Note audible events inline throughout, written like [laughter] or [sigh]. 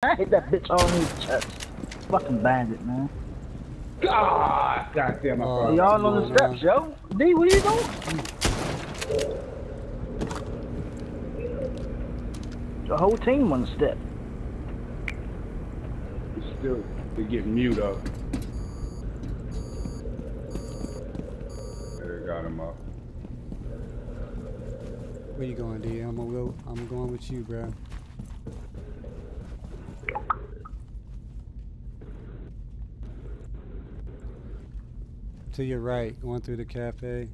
I hit that bitch on his chest. Fucking bandit, man. God, God damn, I Oh. Y'all on the steps, yo. D, what you doing? The whole team on the step. It's still, they get mute up. There, got him up. Where you going, D? I'm gonna go. I'm going with you, bro. To your right, going through the cafe.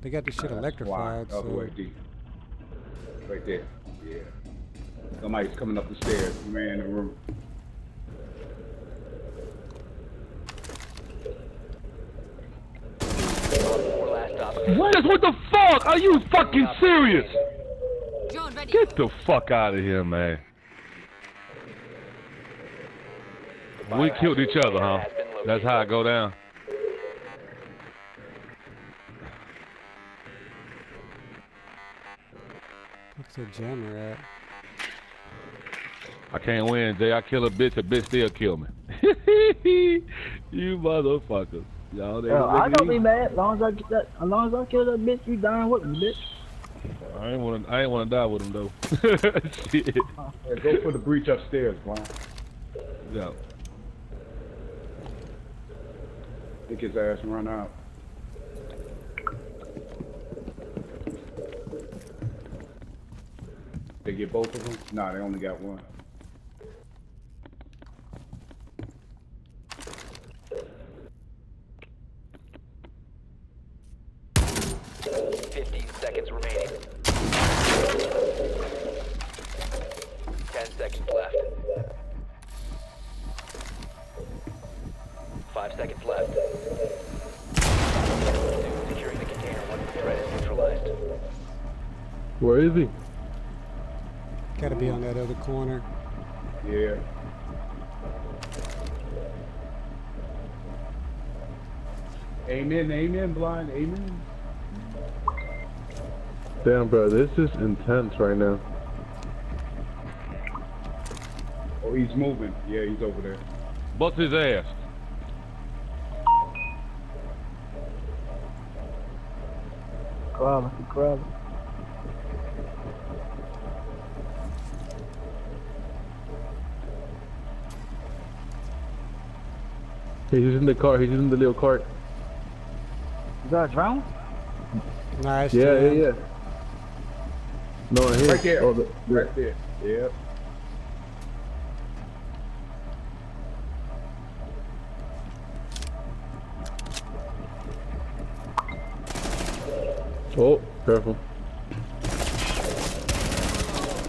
They got this shit electrified. wide. Other So way, D. Right there. Yeah. Somebody's coming up the stairs. Man in the room. Four. What? What the fuck? Are you fucking serious? Drone ready. Get the fuck out of here, man. We killed each other, huh? That's how it go down. what's the jammer at? I can't win, Jay. I kill a bitch, a bitch still kill me. [laughs] you motherfuckers. Y'all they Yo, I don't me. be mad as long as I get that. As long as I kill that bitch, you dying with me, bitch. I ain't wanna I ain't wanna die with him though. [laughs] Shit. Yeah, go for the breach upstairs, blind. Yeah. Think his ass and run out. They get both of them? Nah, they only got one. Fifteen seconds remaining. Ten seconds left. Five seconds left. Securing the container once the threat is neutralized. Where is he? Gotta be on that other corner. Yeah. Amen, amen, blind, amen. Damn, bro, this is intense right now. Oh, he's moving. Yeah, he's over there. Bust his ass. Crawling, he crawling. He's in the car. He's in the little cart. You got a drone? Nice. Yeah, yeah, yeah. No, here. Right there. Oh, the, Right there. Yep. Oh, careful.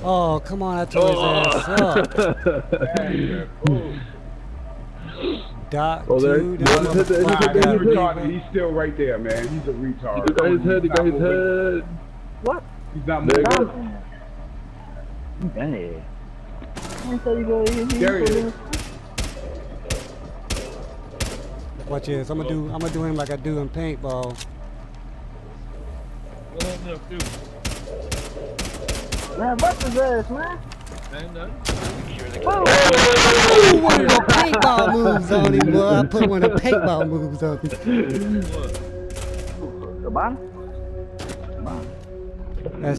Oh, come on! I tore his ass oh. [laughs] up. Ooh. Dot Oh, there- two. there that hit the- he hit Nah, the- motherfucker he's, got he hit the- retarded. he's still right there, man. He's a retard. He got his head. He got his moving. head. What? He's not moving. you go. You been there. I tell you go, you, you There he is. Watch this. I'm gonna do. I'm gonna do him like I do in paintball. Man, bust his ass, man. Ain't nothing. Oh, Ooh, one of the paintball moves on him, boy. I put one of the paintball moves on him. Come on, come on. That's